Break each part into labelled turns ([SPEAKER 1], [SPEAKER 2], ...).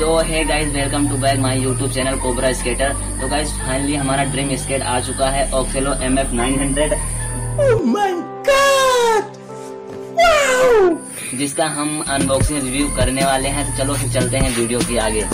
[SPEAKER 1] तो है guys welcome to back my YouTube channel cobra skater तो गाइज़ फाइनली हमारा ड्रीम स्केट आ चुका है Oxelo M F nine hundred जिसका हम अनबॉक्सिंग रिव्यू करने वाले हैं। तो चलो फिर चलते हैं वीडियो के आगे।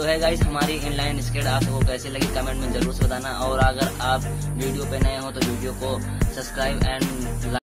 [SPEAKER 1] तो है गाइस हमारी इनलाइन स्केट आपको कैसे लगी कमेंट में ज़रूर से बताना। और अगर आप वीडियो पे नए हो तो वीडियो को सब्सक्राइब एंड